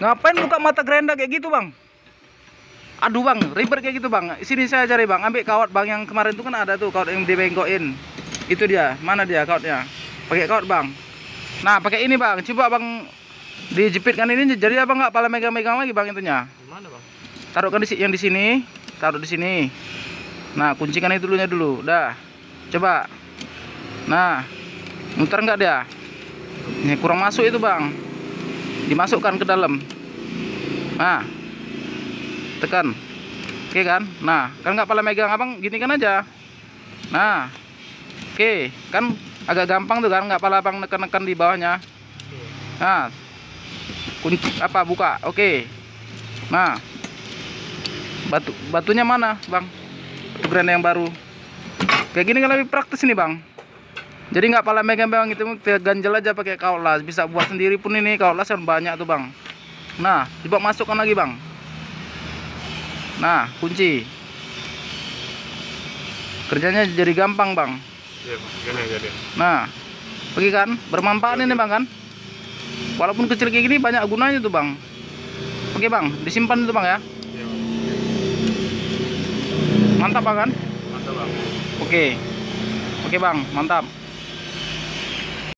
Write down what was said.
Ngapain buka mata gerenda kayak gitu bang? Aduh bang, ribet kayak gitu bang. Sini saya cari bang. Ambil kawat bang yang kemarin itu kan ada tuh kawat yang dibengkokin. Itu dia. Mana dia kawatnya? Pakai kawat bang. Nah pakai ini bang. Coba bang dijepitkan ini jadi apa nggak? Pala megang-megang lagi bang itunya. Gimana bang? Taruhkan di yang di sini. Taruh di sini. Nah kuncikan itu dulunya dulu. Dah. Coba. Nah, muter nggak dia? Ini kurang masuk itu bang. Dimasukkan ke dalam. Nah, tekan. Oke kan? Nah, kan nggak pala megang abang, gini kan aja. Nah, oke, kan agak gampang tuh kan, nggak pala abang neken-neken di bawahnya. Nah, kunci apa buka? Oke. Nah, batu batunya mana bang? Batu yang baru. Kayak gini kan lebih praktis nih bang. Jadi nggak pala megang bang itu ganjel aja pakai kaulas. Bisa buat sendiri pun ini kaulas kan banyak tuh bang. Nah, coba masukkan lagi bang. Nah, kunci. Kerjanya jadi gampang bang. Iya gini. Nah, pergi kan? Bermanfaat ini bang kan? Walaupun kecil kayak gini banyak gunanya tuh bang. Oke bang, disimpan itu bang ya. Iya bang. Mantap bang kan? Mantap bang. Oke. Oke bang, mantap.